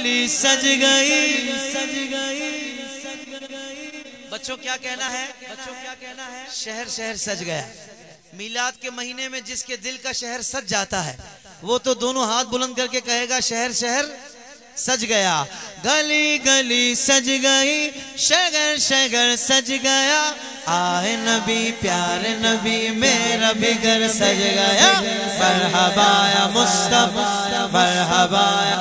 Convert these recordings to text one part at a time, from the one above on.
गली सज गई सज गई बच्चों क्या कहना है बच्चों, क्या कहना है? शहर शहर सज गया। मीलाद के महीने में जिसके दिल का शहर सज जाता है, वो तो दोनों हाथ बुलंद करके कहेगा, शहर शहर सज गया। गली गली सज गई शगर शगर सज गया। आए नबी, प्यारे नबी, मेरा घर सज गया। मरहबाया मुस्तफ़ा मरहबाया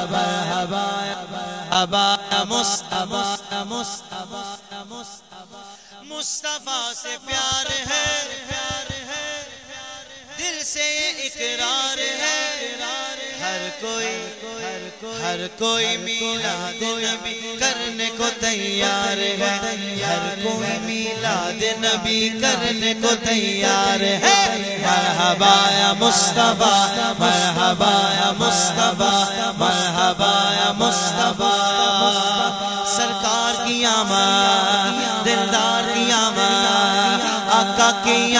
मरहबाया मुस्तफ़ा मुस्तफ़ा मुस्तफ़ा मुस्तफ़ा से प्यार है। प्यार है दिल से इकरार है। हर कोई हर कोई हर कोई मिलाद नबी करने को तैयार है। हर कोई मिलाद नबी करने को तैयार है। मरहबाया मुस्तफ़ा मरहबाया मुस्तफ़ा मरहबाया आका की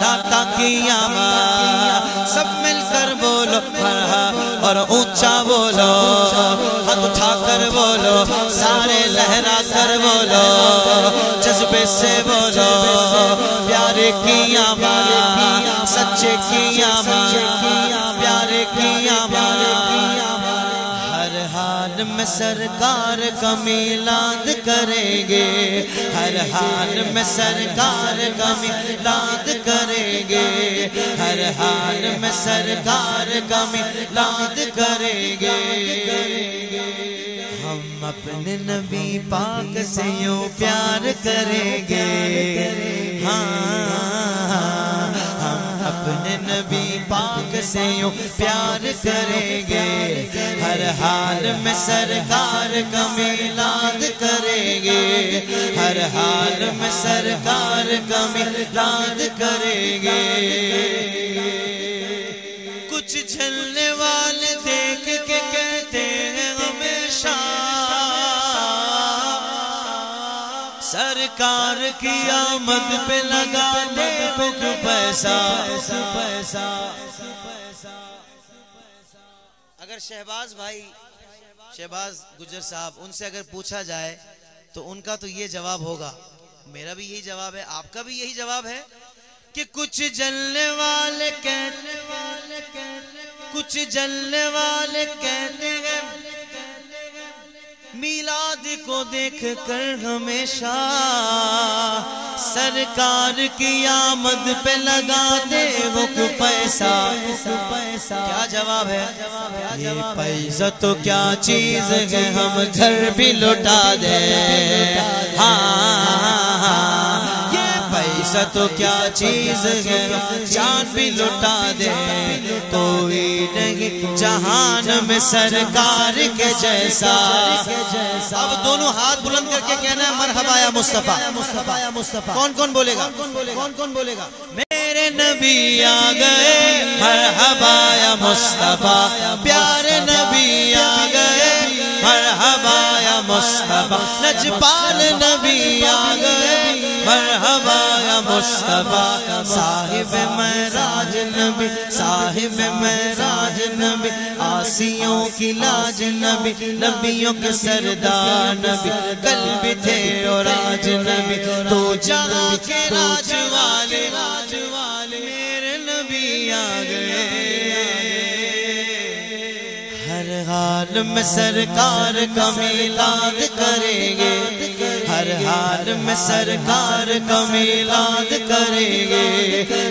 दाता किया सब मिलकर बोलो और ऊँचा बोलो, हाथ उठाकर बोलो, सारे लहरा कर बोलो, जज्बे से बोलो, प्यारे किया सच्चे की में सरकार का मिलाद करेंगे। हर हाल में सरकार का मिलाद करेंगे। हर हाल में सरकार का मिलाद करेंगे। हम अपने नबी पाक से यूँ प्यार करेंगे। हाँ। से यूँ प्यार करेंगे, हर हाल में सरकार का मिलाद करेंगे, हर हाल में सरकार का मिलाद करेंगे। कुछ झलने वाले देख सरकार की आमद पे लगा दे बुक पैसा। पैसा अगर शहबाज भाई, शहबाज गुजर साहब, उनसे अगर पूछा जाए तो उनका तो ये जवाब होगा, मेरा भी यही जवाब है, आपका भी यही जवाब है, कि कुछ जलने वाले कहने वाले कहने कुछ जलने वाले कहते हैं मिलाद को देख कर हमेशा सरकार की आमद पे लगा दे वो पैसा पैसा? क्या जवाब है? ये पैसा तो क्या चीज़ है? हम घर भी लौटा दे। हाँ। पैसा तो क्या चीज़ है? जान भी लुटा दे। कोई नहीं, जहान में सरकार के जैसा। अब दोनों हाथ बुलंद करके कहना है मरहबाया मुस्तफ़ा मुस्तफ़ा। मुस्तफ़ा कौन कौन बोलेगा? कौन कौन बोलेगा? मेरे नबी आ गए मरहबाया मुस्तफ़ा। प्यारे नबी आ गए मरहबाया मुस्तफ़ा। नजपाल नबी आ मुस्तफ़ा, साहिब महराज नबी, साहिब महराज नबी, आसियों की लाज नबी, नबियों के सरदार नबी कल भी थे और आज नबी तो जहाँ के राज वाले राज वाले, मेरे नबी आ गए। हर हाल में सरकार का मिलाद हाल में सरकार का मिलाद करेंगे।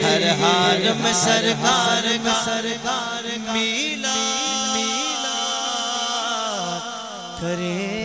हर हाल में सरकार का सरकार मिला। करें।